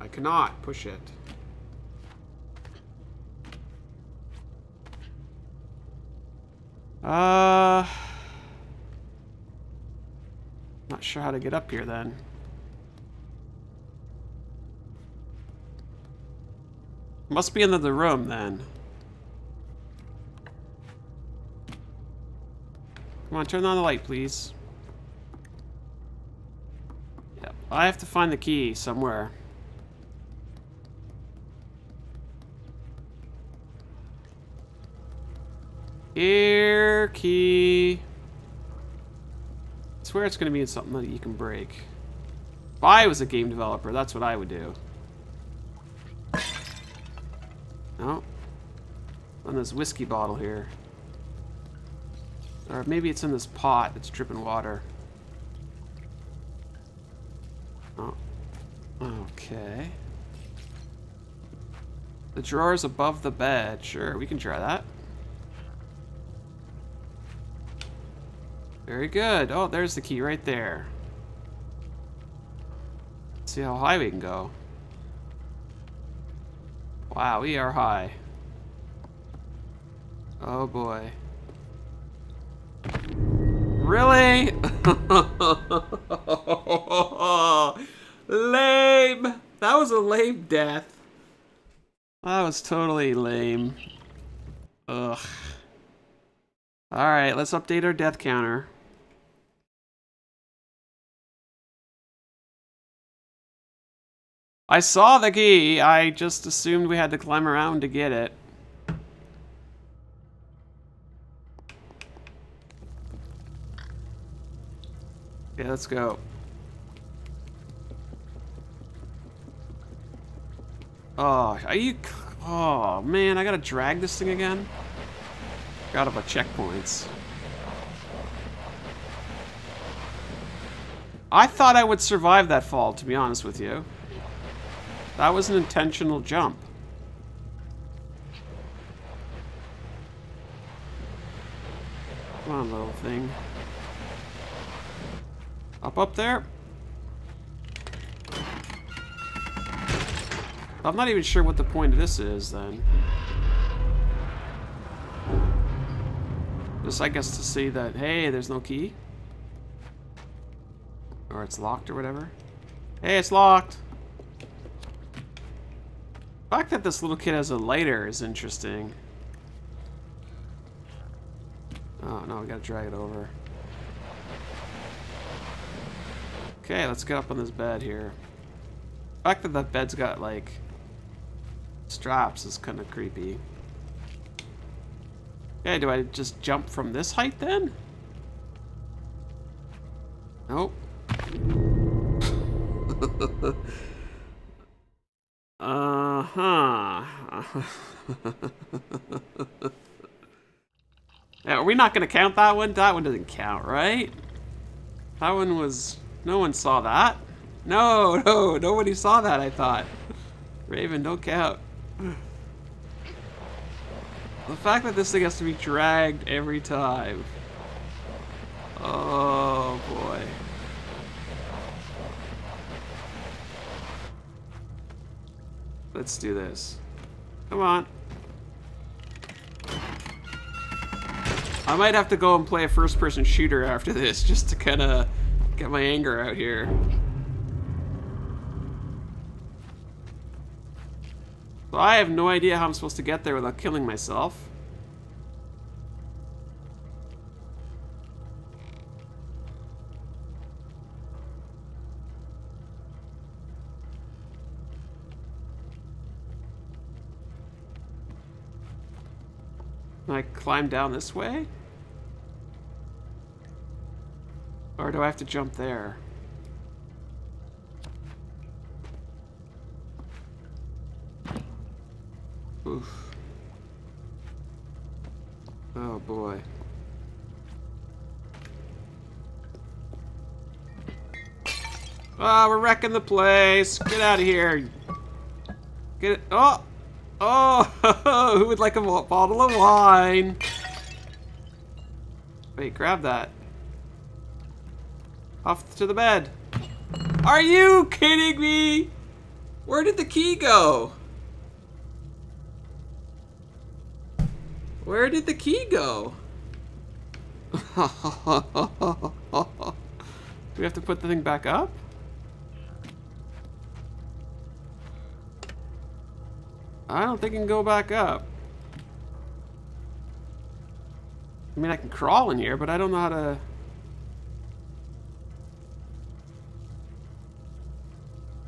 I cannot push it. Uh... Not sure how to get up here then. Must be in the room then. Come on, turn on the light, please. Yep, I have to find the key somewhere. Here, key. I swear it's going to be in something that you can break. If I was a game developer, that's what I would do. No. On this whiskey bottle here. Or maybe it's in this pot that's dripping water. Oh. Okay. The drawer's above the bed. Sure, we can try that. Very good. Oh, there's the key right there. Let's see how high we can go. Wow, we are high. Oh boy. Really? lame! That was a lame death. That was totally lame. Ugh. Alright, let's update our death counter. I saw the key. I just assumed we had to climb around to get it. Yeah, let's go. Oh, are you... Oh, man, I gotta drag this thing again? Got about checkpoints. I thought I would survive that fall, to be honest with you. That was an intentional jump. Come on, little thing. Up, up there. I'm not even sure what the point of this is, then. Just, I guess, to see that, hey, there's no key. Or it's locked or whatever. Hey, it's locked! The fact that this little kid has a lighter is interesting. Oh, no, we gotta drag it over. Okay, let's get up on this bed here. The fact that that bed's got, like, straps is kind of creepy. Okay, do I just jump from this height then? Nope. Uh, Uh-huh. Are we not to count that one? That one doesn't count, right? That one was... No one saw that. No, no, nobody saw that, I thought. Raven, don't count. The fact that this thing has to be dragged every time. Oh, boy. Let's do this. Come on. I might have to go and play a first-person shooter after this, just to kind of get my anger out here. So I have no idea how I'm supposed to get there without killing myself. Climb down this way? Or do I have to jump there? Oof. Oh boy. Ah, oh, we're wrecking the place. Get out of here. Get it. Oh! Oh, who would like a bottle of wine? Wait, grab that. Off to the bed. Are you kidding me? Where did the key go? Where did the key go? Do we have to put the thing back up? I don't think I can go back up. I mean, I can crawl in here, but I don't know how to...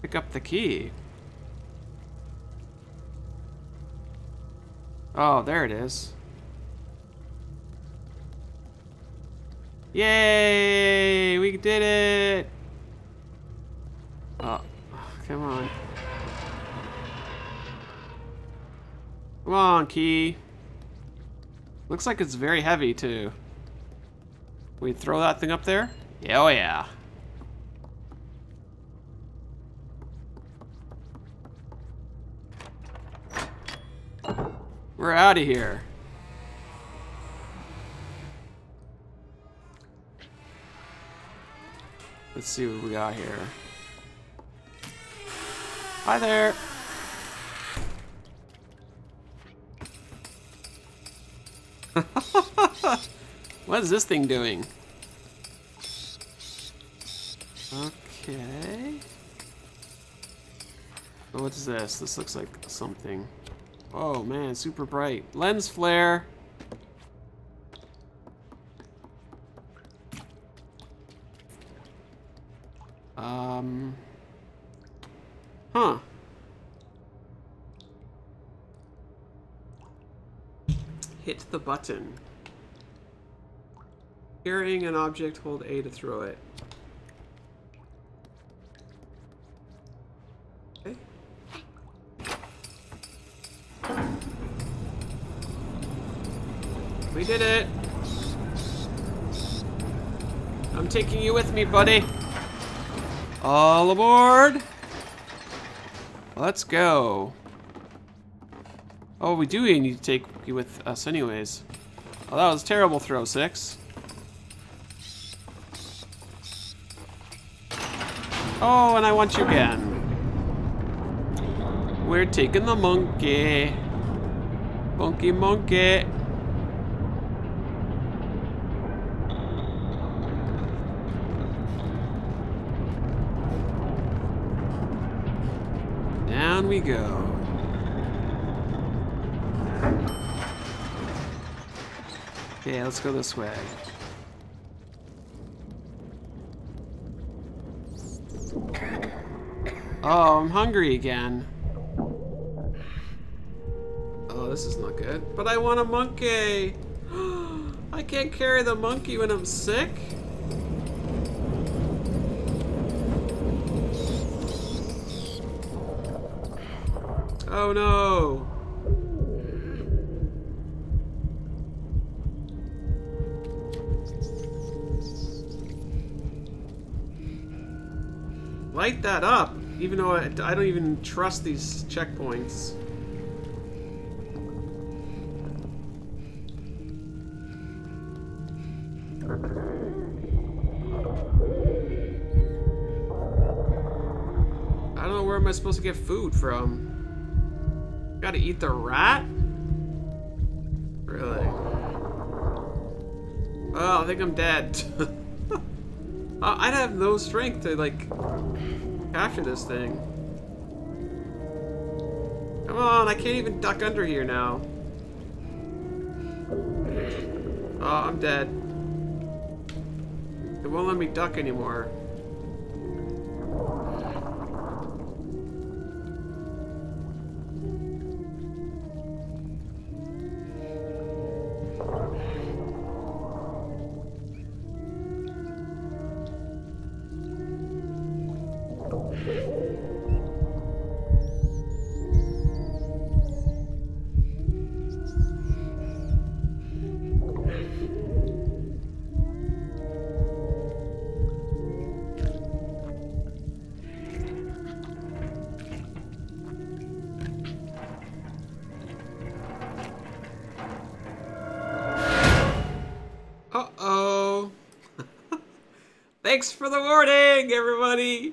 Pick up the key. Oh, there it is. Yay! We did it! Come on, key. Looks like it's very heavy, too. We throw that thing up there? Yeah, oh yeah. We're out of here. Let's see what we got here. Hi there. what is this thing doing? Okay. Oh, what's this? This looks like something. Oh man, super bright. Lens flare. Um. Huh. Hit the button. Carrying an object, hold A to throw it. Okay. We did it! I'm taking you with me, buddy. All aboard! Let's go. Oh, we do need to take you with us anyways. Oh, that was terrible throw, Six. Oh, and I want you again. We're taking the monkey. Monkey, monkey. Down we go. Okay, let's go this way. Oh, I'm hungry again. Oh, this is not good. But I want a monkey! I can't carry the monkey when I'm sick? Oh no! Light that up, even though I, I don't even trust these checkpoints. I don't know where am I supposed to get food from. Gotta eat the rat? Really? Oh, I think I'm dead. Uh, I'd have no strength to, like, capture this thing. Come on, I can't even duck under here now. Oh, I'm dead. It won't let me duck anymore. Thanks for the warning, everybody!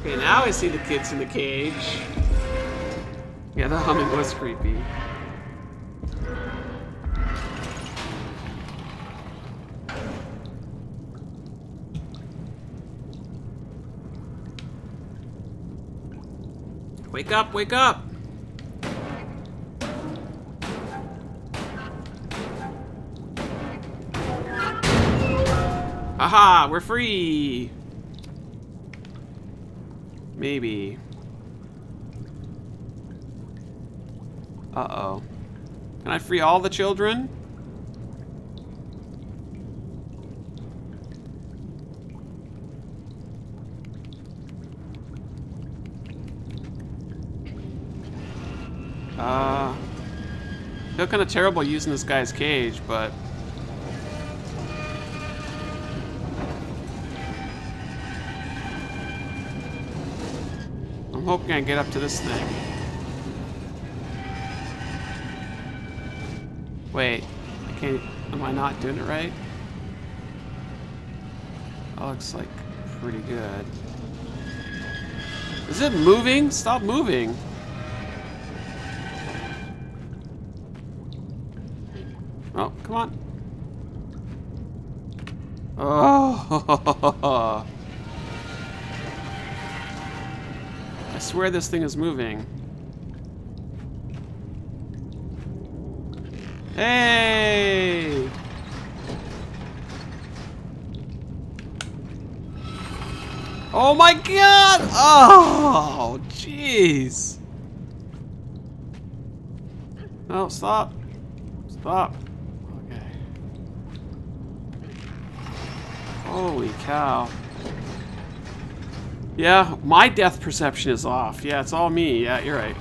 Okay, now I see the kids in the cage. Yeah, the humming was creepy. Wake up, wake up! Aha, we're free! Maybe. Uh-oh. Can I free all the children? Uh, I feel kind of terrible using this guy's cage, but... I'm hoping I get up to this thing. Wait, I can't, am I not doing it right? That looks like pretty good. Is it moving? Stop moving. Oh, come on. Oh. I swear this thing is moving. Hey! Oh my god! Oh, jeez. No, stop. Stop. Holy cow. Yeah, my death perception is off. Yeah, it's all me. Yeah, you're right.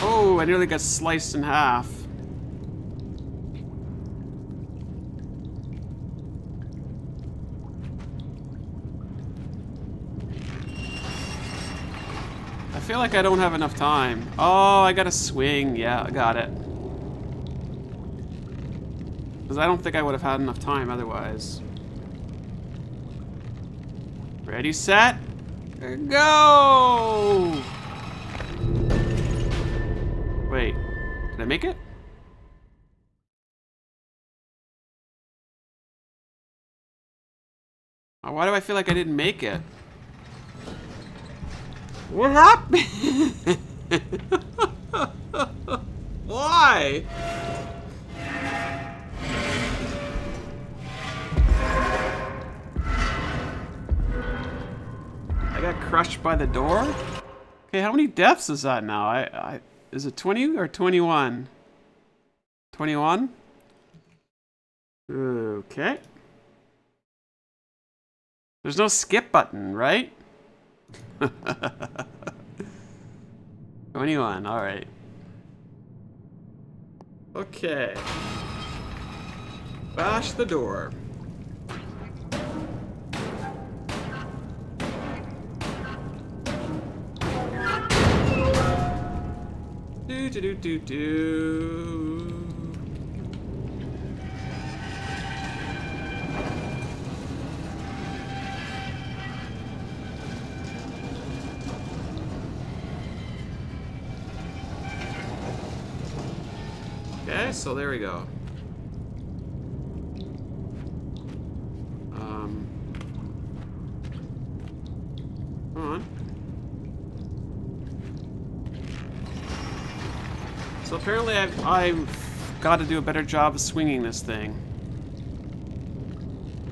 Oh, I nearly got sliced in half. I feel like I don't have enough time. Oh, I gotta swing. Yeah, I got it. Because I don't think I would have had enough time otherwise. Ready, set, go! Wait, did I make it? Oh, why do I feel like I didn't make it? What happened? Why? I got crushed by the door? Okay, how many deaths is that now? I, I is it 20 or 21? 21? Okay. There's no skip button, right? 21, alright. Okay. Bash the door. Do do do do. Okay, so there we go. Um, come on. So apparently I've, I've got to do a better job of swinging this thing.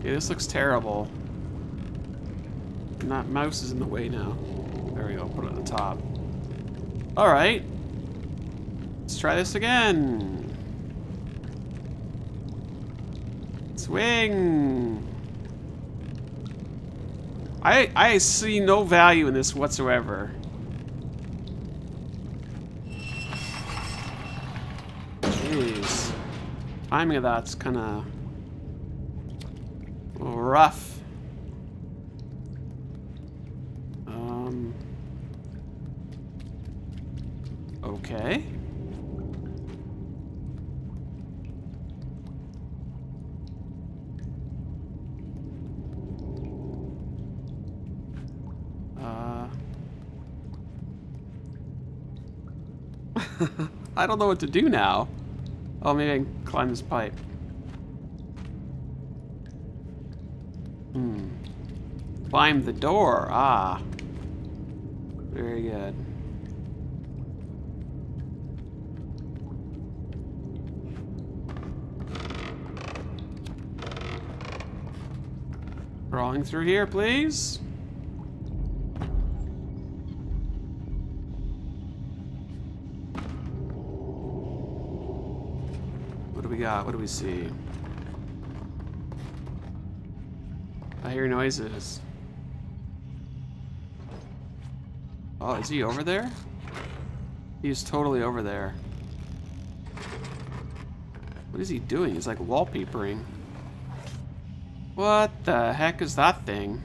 Okay, this looks terrible. And that mouse is in the way now. There we go, put it on the top. Alright. Let's try this again. Swing! I, I see no value in this whatsoever. timing of that's kind of rough. Um, okay. Uh, I don't know what to do now. Oh, maybe I can climb this pipe. Hmm. Climb the door. Ah. Very good. Crawling through here, please. Got? What do we see? I hear noises. Oh, is he over there? He's totally over there. What is he doing? He's like wallpapering. What the heck is that thing?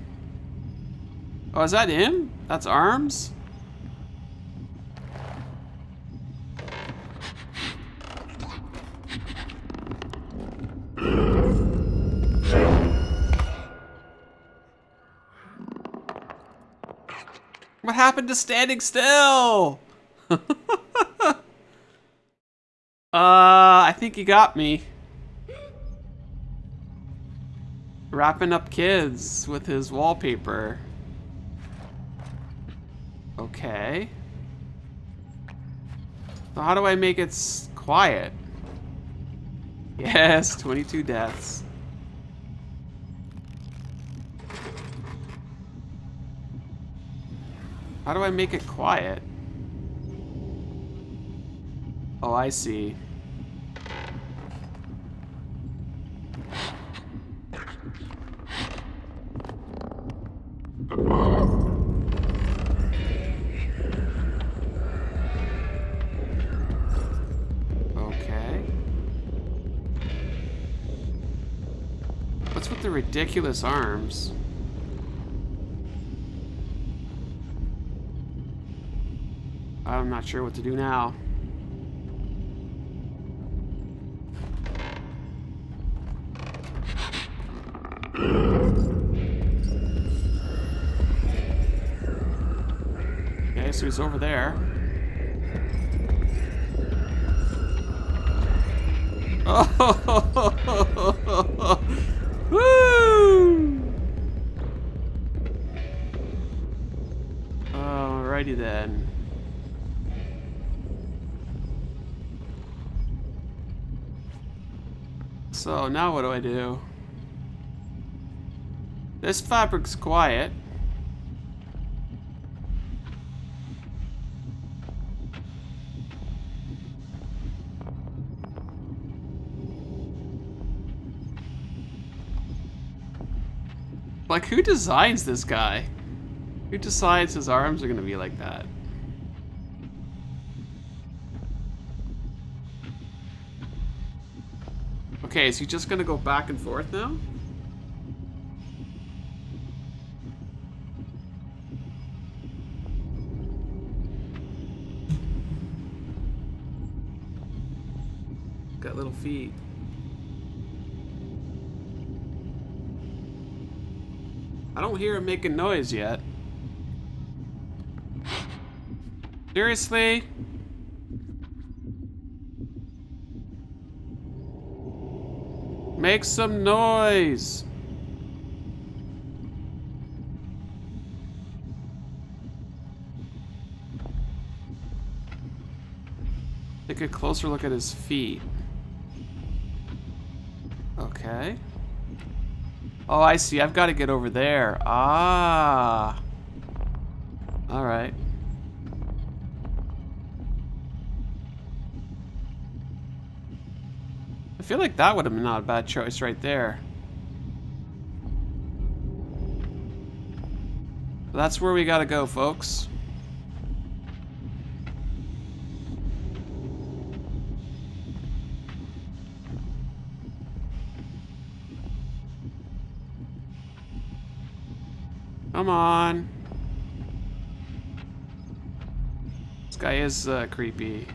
Oh, is that him? That's arms? Happened to standing still? uh, I think he got me. Wrapping up kids with his wallpaper. Okay. So how do I make it quiet? Yes, 22 deaths. How do I make it quiet? Oh, I see. Okay. What's with the ridiculous arms? Not sure what to do now. Okay, so he's over there. Oh, woo! Alrighty then. So now what do I do? This fabric's quiet. Like, who designs this guy? Who decides his arms are gonna be like that? Okay, is he just gonna go back and forth now? Got little feet. I don't hear him making noise yet. Seriously? Make some noise. Take a closer look at his feet. Okay. Oh, I see. I've got to get over there. Ah. I feel like that would have been not a bad choice right there. That's where we gotta go, folks. Come on. This guy is uh, creepy.